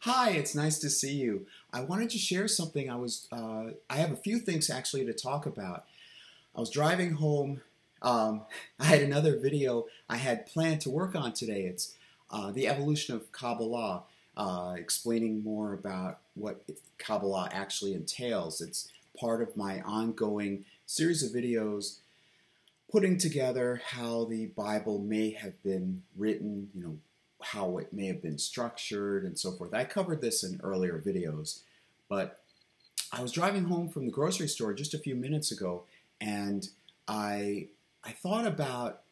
Hi, it's nice to see you. I wanted to share something. I was, uh, I have a few things actually to talk about. I was driving home. Um, I had another video I had planned to work on today. It's uh, the evolution of Kabbalah, uh, explaining more about what Kabbalah actually entails. It's part of my ongoing series of videos putting together how the Bible may have been written, you know, how it may have been structured and so forth. I covered this in earlier videos, but I was driving home from the grocery store just a few minutes ago, and I I thought about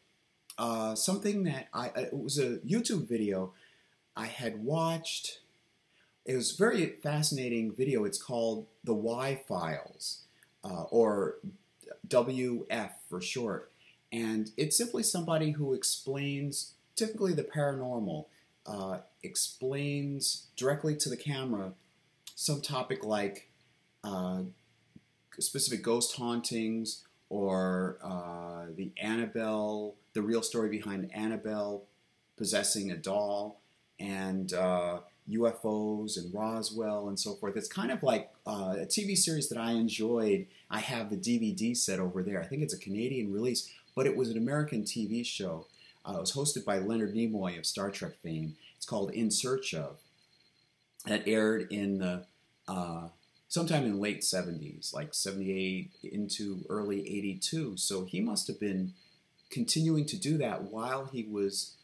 uh, something that I it was a YouTube video I had watched. It was a very fascinating video. It's called the Why Files, uh, or WF for short, and it's simply somebody who explains typically the paranormal uh, explains directly to the camera some topic like uh, specific ghost hauntings or uh, the Annabelle, the real story behind Annabelle possessing a doll, and UFOs uh, and Roswell and so forth. It's kind of like uh, a TV series that I enjoyed. I have the DVD set over there. I think it's a Canadian release, but it was an American TV show uh, it was hosted by Leonard Nimoy of Star Trek fame. It's called In Search of. That aired in the uh, sometime in late 70s, like 78 into early 82. So he must have been continuing to do that while he was.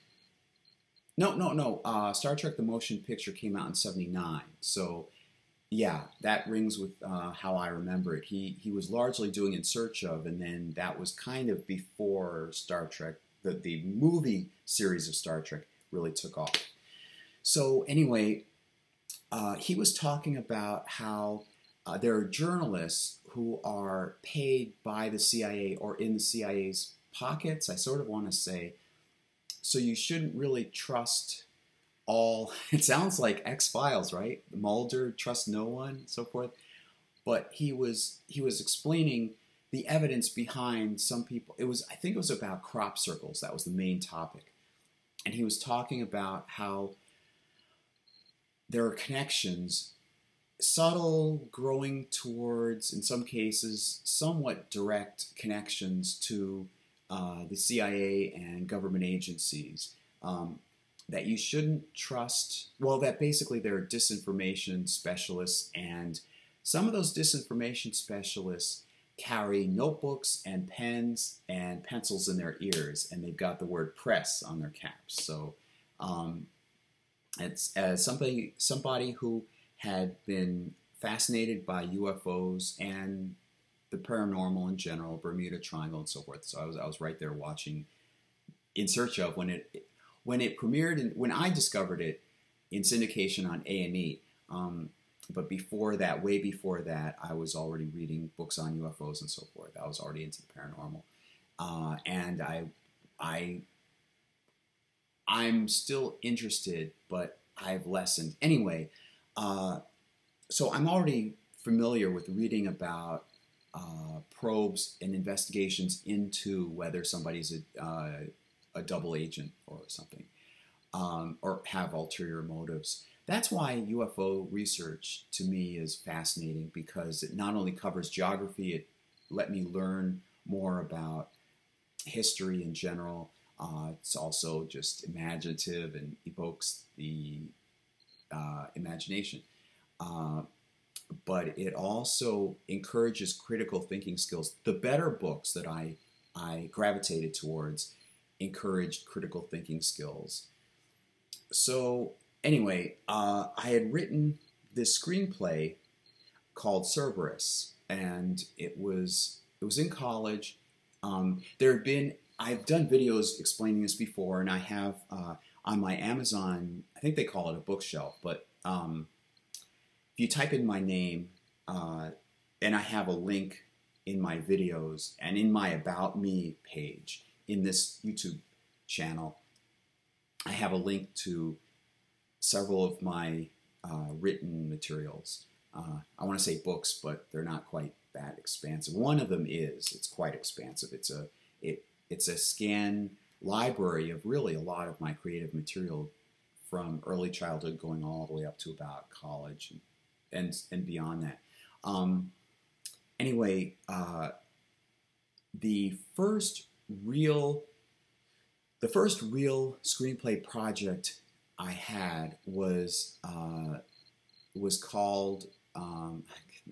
No, no, no. Uh, Star Trek: The Motion Picture came out in '79. So, yeah, that rings with uh, how I remember it. He he was largely doing In Search of, and then that was kind of before Star Trek the, the movie series of Star Trek really took off. So, anyway, uh, he was talking about how uh, there are journalists who are paid by the CIA or in the CIA's pockets, I sort of want to say. So, you shouldn't really trust all. It sounds like X Files, right? Mulder, trust no one, so forth. But he was he was explaining the evidence behind some people. It was, I think it was about crop circles. That was the main topic. And he was talking about how there are connections, subtle, growing towards, in some cases, somewhat direct connections to uh, the CIA and government agencies. Um, that you shouldn't trust, well, that basically there are disinformation specialists, and some of those disinformation specialists carry notebooks and pens and pencils in their ears, and they've got the word press on their caps. So um, it's as somebody somebody who had been fascinated by UFOs and the paranormal in general, Bermuda Triangle, and so forth. So I was I was right there watching, in search of when it when it premiered and when I discovered it in syndication on A and E. Um, but before that, way before that, I was already reading books on UFOs and so forth. I was already into the paranormal, uh, and I, I, I'm still interested, but I've lessened anyway. Uh, so I'm already familiar with reading about uh, probes and investigations into whether somebody's a, uh, a double agent or something, um, or have ulterior motives. That's why UFO research to me is fascinating because it not only covers geography, it let me learn more about history in general. Uh, it's also just imaginative and evokes the uh, imagination. Uh, but it also encourages critical thinking skills. The better books that I, I gravitated towards encouraged critical thinking skills. So anyway, uh, I had written this screenplay called Cerberus, and it was it was in college. Um, there had been I've done videos explaining this before, and I have uh, on my Amazon. I think they call it a bookshelf, but um, if you type in my name, uh, and I have a link in my videos and in my About Me page in this YouTube channel, I have a link to several of my uh, written materials. Uh, I want to say books, but they're not quite that expansive. One of them is. It's quite expansive. It's a it it's a scan library of really a lot of my creative material from early childhood going all the way up to about college and and, and beyond that. Um, anyway, uh, the first real the first real screenplay project I had was uh, was called um,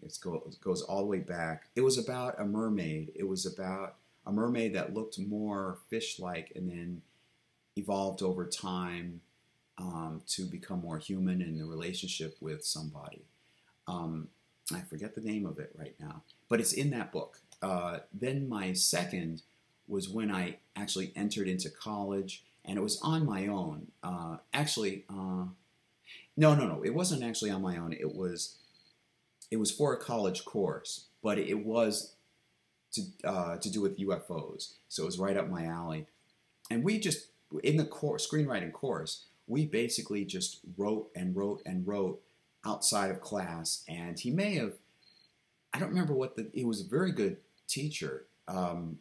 it goes all the way back. It was about a mermaid. It was about a mermaid that looked more fish-like and then evolved over time um, to become more human in the relationship with somebody. Um, I forget the name of it right now, but it's in that book. Uh, then my second was when I actually entered into college, and it was on my own. Uh, actually, uh, no, no, no, it wasn't actually on my own. It was it was for a college course, but it was to uh, to do with UFOs, so it was right up my alley. And we just in the course, screenwriting course, we basically just wrote and wrote and wrote outside of class. And he may have, I don't remember what the. He was a very good teacher. Um,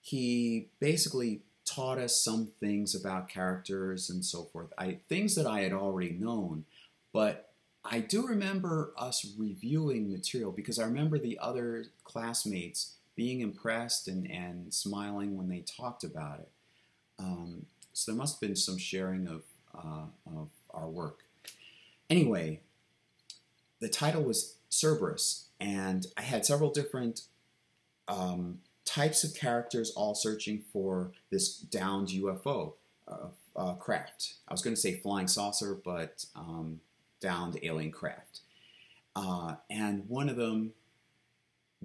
he basically taught us some things about characters and so forth. I things that I had already known, but I do remember us reviewing material because I remember the other classmates being impressed and, and smiling when they talked about it. Um, so there must have been some sharing of, uh, of our work. Anyway, the title was Cerberus, and I had several different um, types of characters all searching for this downed UFO uh, uh, craft. I was going to say flying saucer, but um, downed alien craft. Uh, and one of them,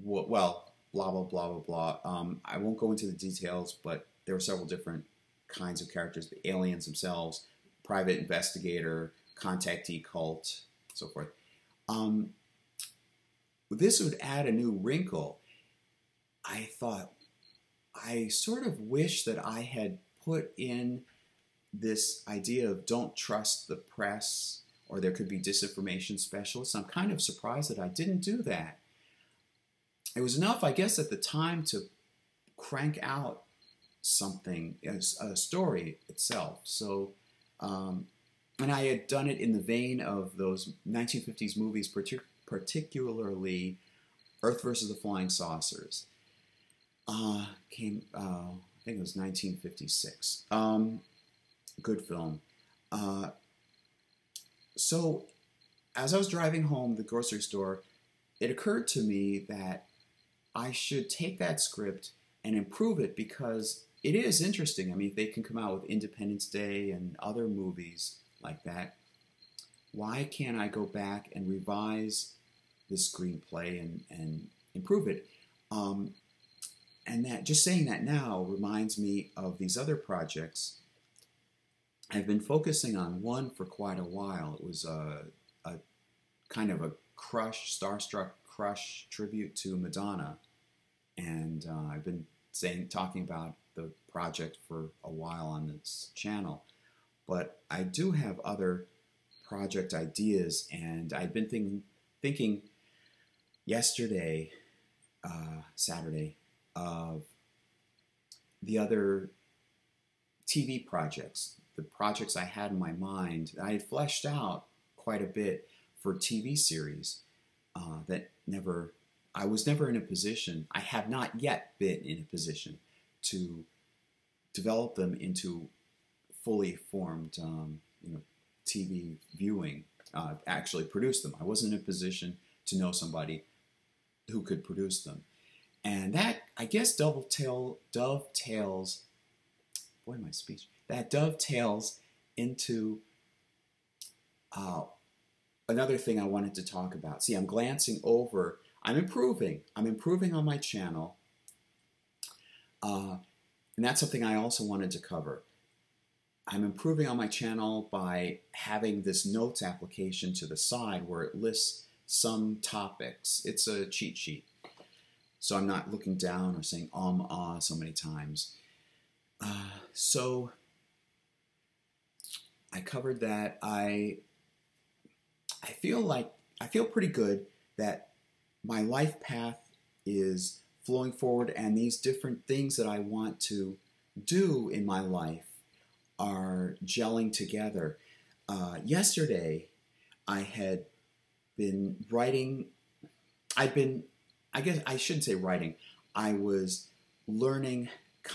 well, blah, blah, blah, blah, blah. Um, I won't go into the details, but there were several different kinds of characters the aliens themselves, private investigator, contactee cult, so forth. Um, this would add a new wrinkle. I thought, I sort of wish that I had put in this idea of don't trust the press or there could be disinformation specialists. I'm kind of surprised that I didn't do that. It was enough, I guess, at the time to crank out something, as a story itself. So, um, and I had done it in the vein of those 1950s movies, particularly Earth versus the Flying Saucers. Uh, came, uh, I think it was 1956. Um, good film. Uh, so, as I was driving home the grocery store, it occurred to me that I should take that script and improve it because it is interesting. I mean, they can come out with Independence Day and other movies like that. Why can't I go back and revise the screenplay and, and improve it? Um, and that just saying that now reminds me of these other projects I've been focusing on one for quite a while. It was a, a kind of a crush, starstruck crush tribute to Madonna, and uh, I've been saying, talking about the project for a while on this channel. But I do have other project ideas, and I've been thinking, thinking yesterday, uh, Saturday, of the other TV projects the projects I had in my mind, I had fleshed out quite a bit for TV series uh, that never, I was never in a position, I have not yet been in a position to develop them into fully formed, um, you know, TV viewing, uh, actually produce them. I wasn't in a position to know somebody who could produce them. And that, I guess, dovetail, dovetails, boy, my speech, that dovetails into uh, another thing I wanted to talk about. See, I'm glancing over, I'm improving. I'm improving on my channel. Uh, and that's something I also wanted to cover. I'm improving on my channel by having this notes application to the side where it lists some topics. It's a cheat sheet. So I'm not looking down or saying um, ah so many times. Uh, so I covered that. I I feel like I feel pretty good that my life path is flowing forward and these different things that I want to do in my life are gelling together. Uh, yesterday, I had been writing, I'd been, I guess I shouldn't say writing, I was learning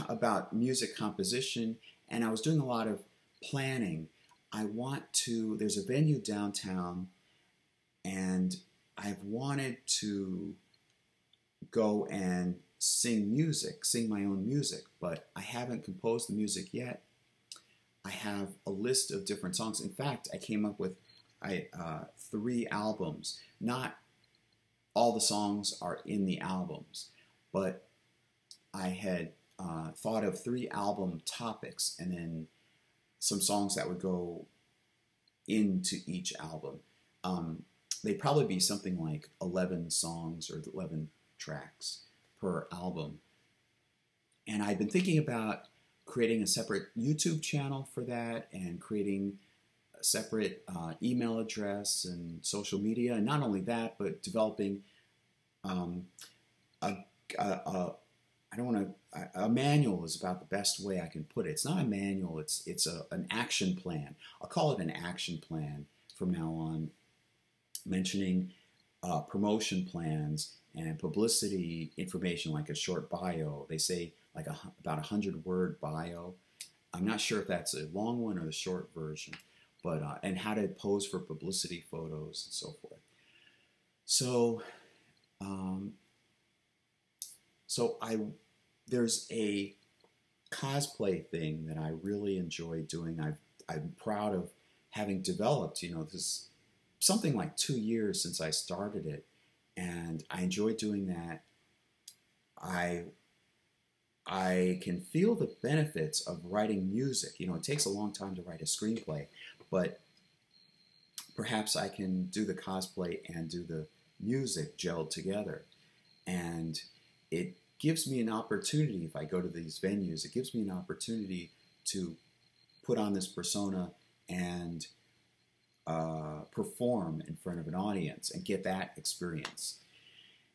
about music composition and I was doing a lot of planning. I want to, there's a venue downtown and I've wanted to go and sing music, sing my own music, but I haven't composed the music yet. I have a list of different songs. In fact, I came up with I, uh, three albums. Not all the songs are in the albums, but I had uh, thought of three album topics and then some songs that would go into each album. Um, they'd probably be something like 11 songs or 11 tracks per album. And I've been thinking about creating a separate YouTube channel for that and creating a separate uh, email address and social media. And not only that, but developing um, a, a, a I don't want to. A manual is about the best way I can put it. It's not a manual. It's it's a, an action plan. I'll call it an action plan from now on, mentioning uh, promotion plans and publicity information like a short bio. They say like a, about a hundred word bio. I'm not sure if that's a long one or the short version, but uh, and how to pose for publicity photos and so forth. So, um, so I there's a cosplay thing that I really enjoy doing. i I'm proud of having developed. You know, this something like two years since I started it, and I enjoy doing that. I I can feel the benefits of writing music. You know, it takes a long time to write a screenplay, but perhaps I can do the cosplay and do the music gelled together. And it gives me an opportunity, if I go to these venues, it gives me an opportunity to put on this persona and uh, perform in front of an audience and get that experience.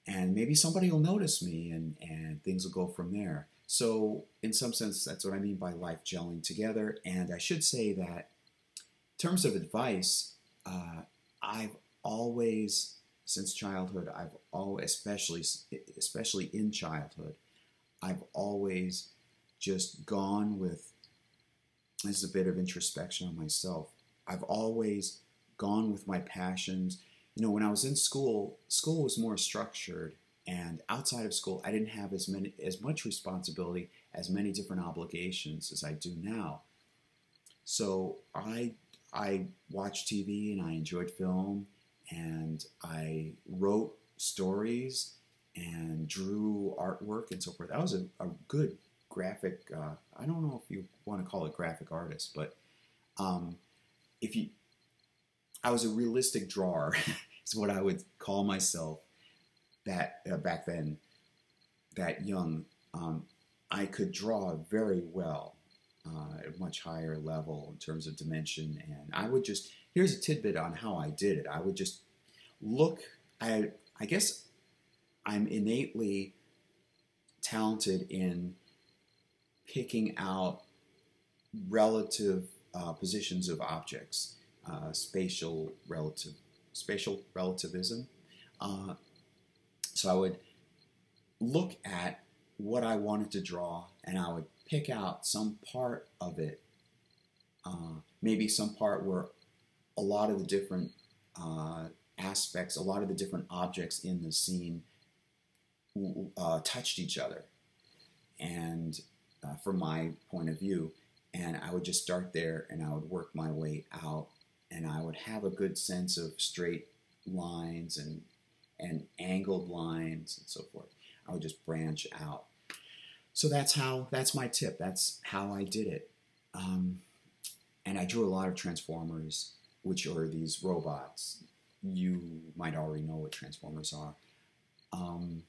And maybe somebody will notice me and, and things will go from there. So, in some sense, that's what I mean by life gelling together. And I should say that, in terms of advice, uh, I've always, since childhood, I've always, especially, especially in childhood, I've always just gone with. This is a bit of introspection on myself. I've always gone with my passions. You know, when I was in school, school was more structured and outside of school, I didn't have as many as much responsibility, as many different obligations as I do now. So I I watched TV and I enjoyed film and I wrote stories and drew artwork and so forth. I was a, a good graphic. Uh, I don't know if you want to call it graphic artist, but um, if you, I was a realistic drawer. is what I would call myself that uh, back then, that young, um, I could draw very well uh, at a much higher level in terms of dimension. And I would just, here's a tidbit on how I did it. I would just look, I, I guess I'm innately talented in picking out relative uh, positions of objects, uh, spatial relative, spatial relativism. Uh, so I would look at what I wanted to draw and I would pick out some part of it, uh, maybe some part where a lot of the different uh, aspects, a lot of the different objects in the scene uh, touched each other. And uh, from my point of view, and I would just start there and I would work my way out and I would have a good sense of straight lines and and angled lines and so forth. I would just branch out. So that's how, that's my tip. That's how I did it. Um, and I drew a lot of Transformers, which are these robots. You might already know what Transformers are. Um,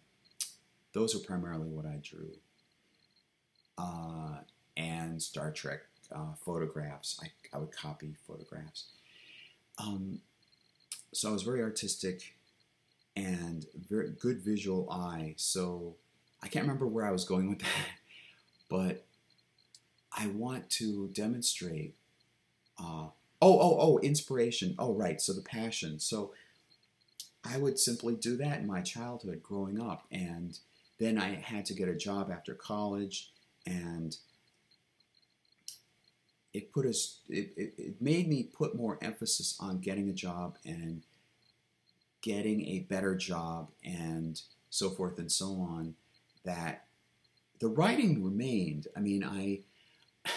those are primarily what I drew. Uh, and Star Trek uh, photographs. I, I would copy photographs. Um, so I was very artistic and very good visual eye. So I can't remember where I was going with that, but I want to demonstrate. Uh, oh, oh, oh, inspiration. Oh, right. So the passion. So I would simply do that in my childhood growing up. And then I had to get a job after college. And it put us, it, it, it made me put more emphasis on getting a job and getting a better job and so forth and so on. That the writing remained. I mean, I,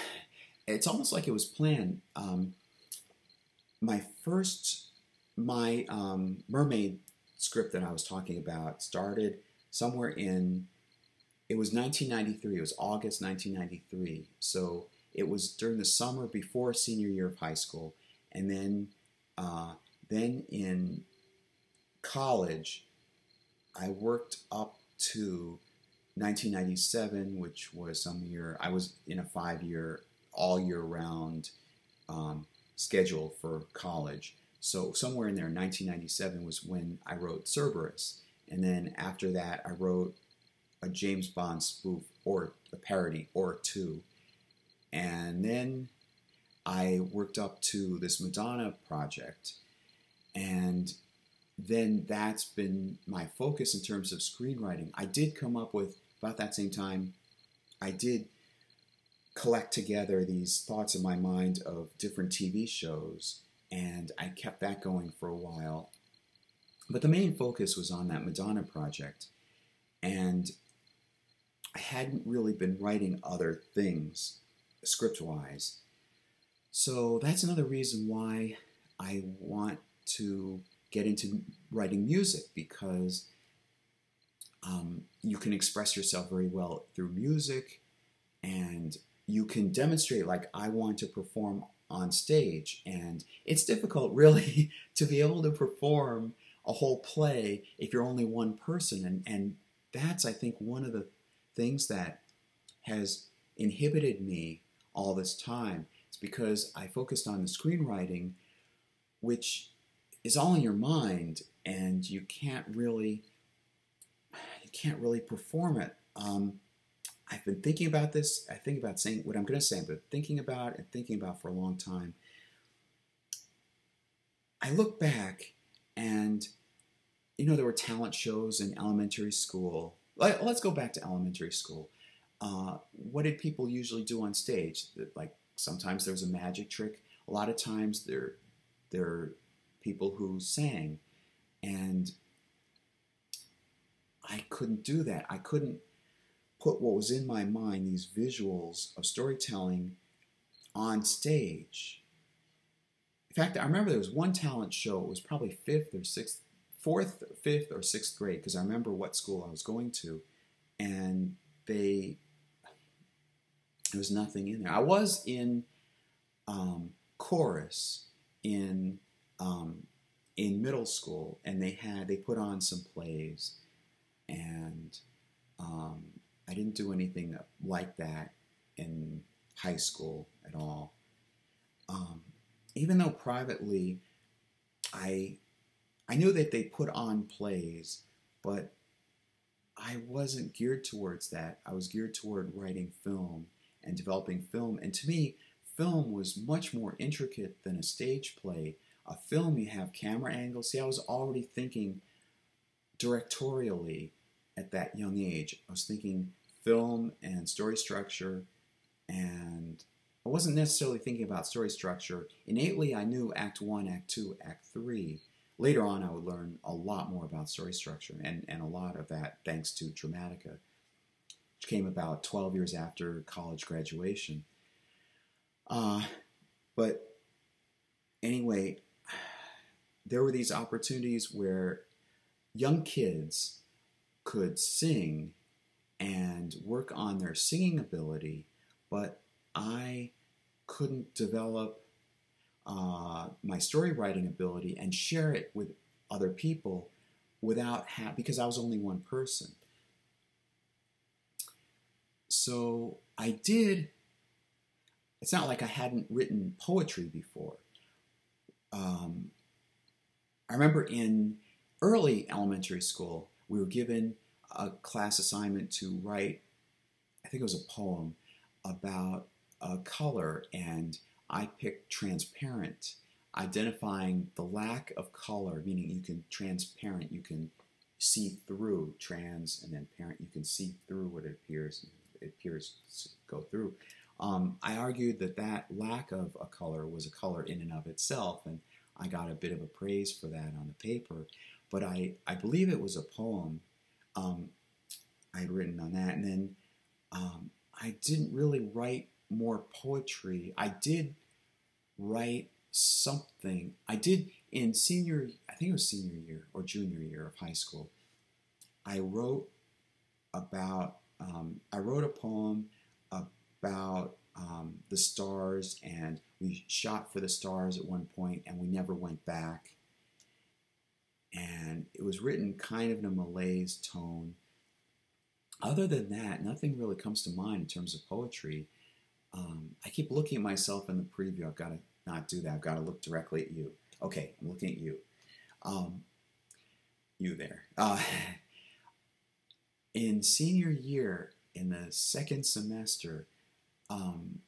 it's almost like it was planned. Um, my first my um, mermaid script that I was talking about started somewhere in it was 1993 it was august 1993 so it was during the summer before senior year of high school. And then uh, then in college i worked up to 1997 which was some year i was in a five year all year round um, schedule for college so somewhere in there, 1997 was when I wrote Cerberus, and then after that, I wrote a James Bond spoof or a parody or two, and then I worked up to this Madonna project, and then that's been my focus in terms of screenwriting. I did come up with about that same time. I did collect together these thoughts in my mind of different TV shows and I kept that going for a while. But the main focus was on that Madonna project, and I hadn't really been writing other things script wise. So that's another reason why I want to get into writing music because um, you can express yourself very well through music and you can demonstrate, like, I want to perform on stage. And it's difficult, really, to be able to perform a whole play if you're only one person. And, and that's, I think, one of the things that has inhibited me all this time. It's because I focused on the screenwriting, which is all in your mind, and you can't really you can't really perform it. Um, I've been thinking about this. I think about saying what I'm going to say, but thinking about and thinking about for a long time. I look back and, you know, there were talent shows in elementary school. Let's go back to elementary school. Uh, what did people usually do on stage? Like sometimes there was a magic trick. A lot of times there, there are people who sang, and I couldn't do that. I couldn't put what was in my mind, these visuals of storytelling, on stage. In fact, I remember there was one talent show, it was probably fifth or sixth, fourth, fifth, or sixth grade, because I remember what school I was going to, and they, there was nothing in there. I was in um, chorus in um, in middle school, and they had they put on some plays, and um, I didn't do anything like that in high school at all. Um, even though privately, I I knew that they put on plays, but I wasn't geared towards that. I was geared toward writing film and developing film. And to me, film was much more intricate than a stage play. A film, you have camera angles. See, I was already thinking directorially at that young age. I was thinking film and story structure, and I wasn't necessarily thinking about story structure. Innately, I knew Act 1, Act 2, Act 3. Later on, I would learn a lot more about story structure, and, and a lot of that thanks to Dramatica, which came about 12 years after college graduation. Uh, but anyway, there were these opportunities where young kids could sing and work on their singing ability, but I couldn't develop uh, my story writing ability and share it with other people without ha- because I was only one person. So I did. It's not like I hadn't written poetry before. Um, I remember in early elementary school, we were given a class assignment to write, I think it was a poem about a color and I picked transparent, identifying the lack of color, meaning you can transparent, you can see through trans and then parent, you can see through what it appears, it appears to go through. Um, I argued that that lack of a color was a color in and of itself, and I got a bit of a praise for that on the paper. But I, I believe it was a poem um, I had written on that, and then um, I didn't really write more poetry. I did write something. I did in senior, I think it was senior year or junior year of high school. I wrote about, um, I wrote a poem about um, the stars, and we shot for the stars at one point, and we never went back. And it was written kind of in a malaise tone. Other than that, nothing really comes to mind in terms of poetry. Um, I keep looking at myself in the preview. I've got to not do that. I've got to look directly at you. Okay, I'm looking at you. Um, you there. Uh, in senior year, in the second semester, um,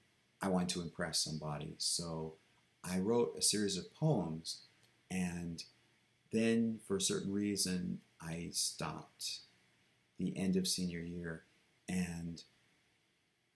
I wanted to impress somebody. So I wrote a series of poems, and then for a certain reason, I stopped the end of senior year. And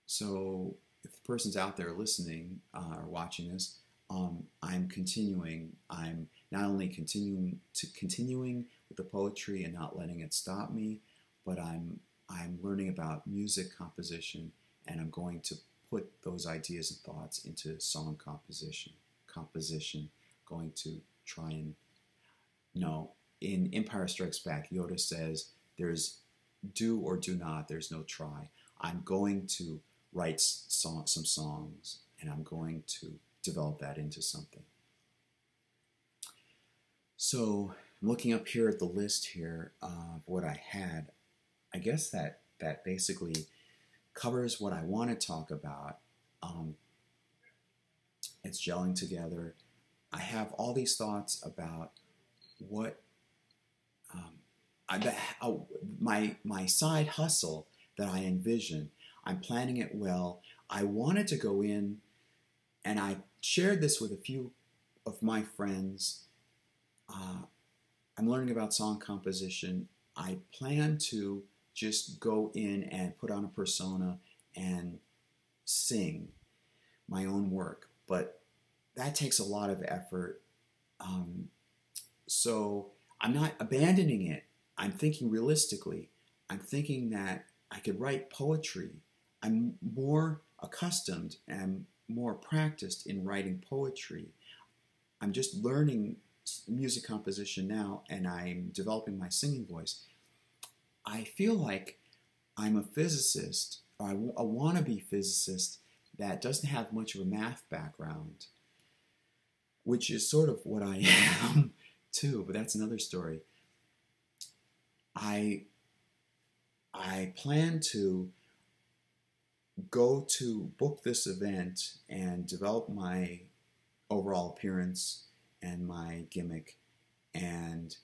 so if the person's out there listening uh, or watching this, um, I'm continuing. I'm not only continuing to continuing with the poetry and not letting it stop me, but I'm I'm learning about music composition, and I'm going to put those ideas and thoughts into song composition. Composition, going to try and no. In Empire Strikes Back, Yoda says, "There's do or do not. There's no try. I'm going to write song, some songs, and I'm going to develop that into something." So, I'm looking up here at the list here of what I had. I guess that that basically covers what I want to talk about. Um, it's gelling together. I have all these thoughts about what um, I, uh, my my side hustle that I envision. I'm planning it well. I wanted to go in, and I shared this with a few of my friends. Uh, I'm learning about song composition. I plan to just go in and put on a persona and sing my own work. But that takes a lot of effort. Um, so I'm not abandoning it. I'm thinking realistically. I'm thinking that I could write poetry. I'm more accustomed and more practiced in writing poetry. I'm just learning music composition now and I'm developing my singing voice. I feel like I'm a physicist, or a wannabe physicist that doesn't have much of a math background, which is sort of what I am too, but that's another story. I I plan to go to book this event and develop my overall appearance and my gimmick and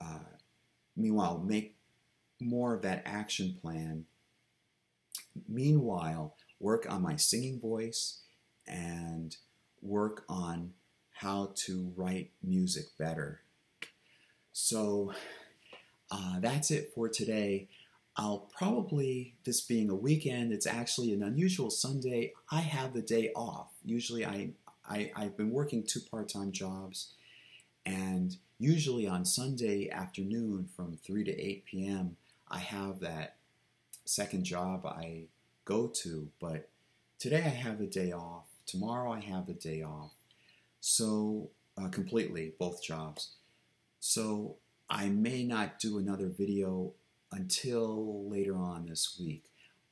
uh, meanwhile make more of that action plan. Meanwhile, work on my singing voice and work on how to write music better. So uh, that's it for today. I'll probably, this being a weekend, it's actually an unusual Sunday. I have the day off. Usually I, I, I've been working two part-time jobs and usually on Sunday afternoon from 3 to 8 p.m. I have that second job I go to, but today I have the day off. Tomorrow I have the day off. So, uh, completely, both jobs. So, I may not do another video until later on this week,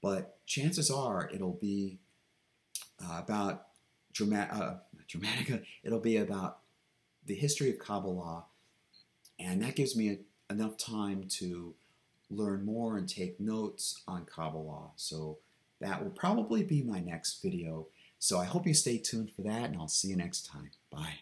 but chances are it'll be uh, about dramatic, uh, dramatica, it'll be about the history of Kabbalah, and that gives me a, enough time to learn more and take notes on Kabbalah. So that will probably be my next video. So I hope you stay tuned for that, and I'll see you next time. Bye.